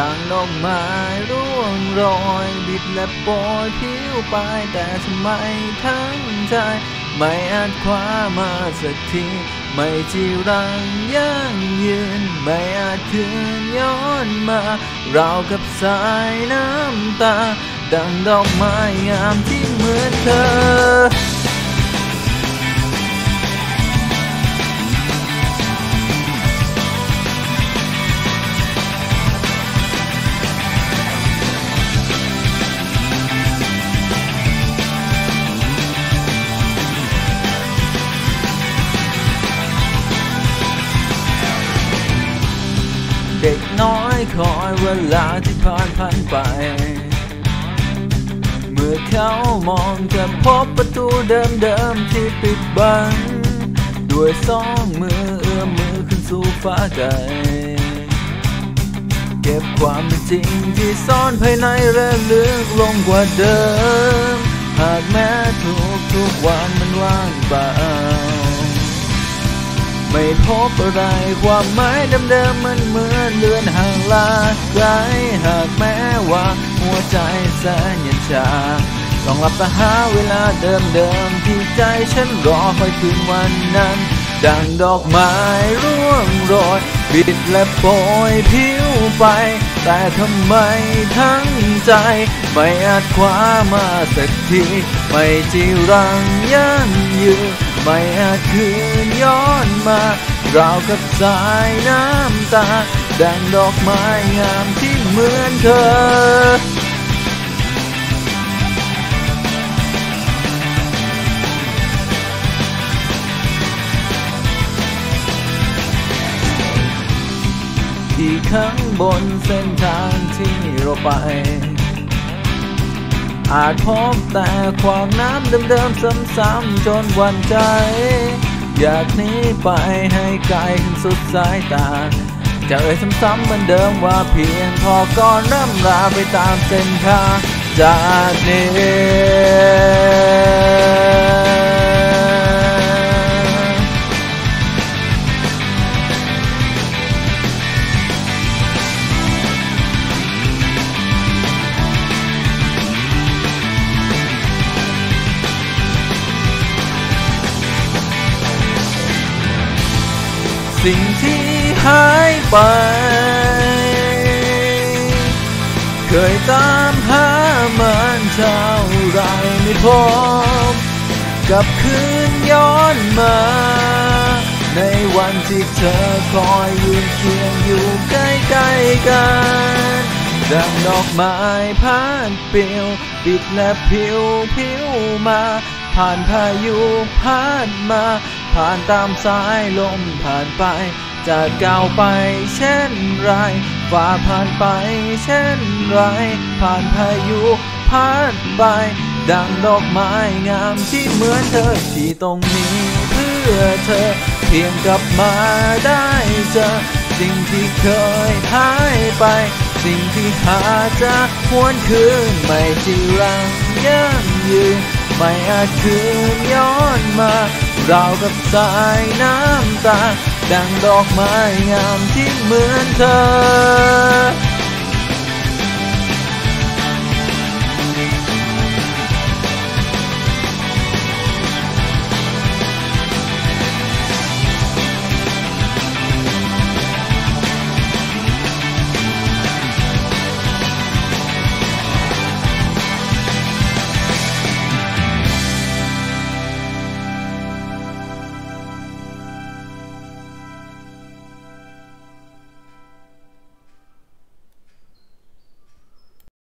ดังดอกไม้ร่วงโรยบิดและโปรยผิวไปแต่ทำไมทั้งใจ ไม่อาจคว้ามาสักที ไม่จีรังยั่งยืน ไม่อาจคืนย้อนมา เรากับสายน้ำตา ดังดอกไม้งามที่เหมือนเธอ เด็กน้อยคอยเวลาที่ผ่านผ่านไป เมื่อเขามองจะพบประตูเดิมๆที่ปิดบัง ด้วยสองมือเอื้อมมือขึ้นสู่ฟ้าไกลเก็บความเป็นจริงที่ซ่อนภายในเระลึกลงกว่าเดิม หากแม้ทุกทุกวันมันว่างเปล่า พบอะไร ความหมายเดิมๆมันเหมือนเลือนห่างลาไกลหากแม้ว่า หัวใจแสนยันชาต้องหลับตาหาเวลาเดิมๆที่ใจฉันรอคอยคืนวันนั้น ดังดอกไม้ร่วงโรยบิดและโปรยผิวไป แต่ทำไมทั้งใจ ไม่อาจคว้ามาสักที ไม่จีรังยั่งยืนไม่อาจคืนย้อนมาราวกับสายน้ำตา ดังดอกไม้งามที่เหมือนเธอ ที่ข้างบนเส้นทางที่เราไป อาจพบแต่ความน้ำเดิมๆซ้ำๆจนวันใจ อยากหนีไปให้ไกลขึ้นสุดสายตาจะเอ่ยซ้ำๆเหมือนเดิมว่าเพียงพอก่อนร่ำลาไปตามเส้นทางจากนี้ สิ่งที่หายไป เคยตามหามันเท่าไรไม่พบกับคืนย้อนมา ในวันที่เธอคอยยืนเคียงอยู่ใกล้ๆกันดังดอกไม้ผ่านเปลี่ยว ปิดและผิวผิวมา ผ่านพายุผ่านมา ผ่านตามสายลมผ่านไป จะก้าวไปเช่นไรฝ่าผ่านไปเช่นไร ผ่านพายุผ่านไป ดังดอกไม้งามที่เหมือนเธอที่ตรงนี้เพื่อเธอ เพียงกลับมาได้เจอสิ่งที่เคยหายไป สิ่งที่หาจะหวนคืนไม่จีรังยั่งยืน ไม่อาจคืนย้อนมาเราวกับสายน้ำตา ดังดอกไม้งามที่เหมือนเธอ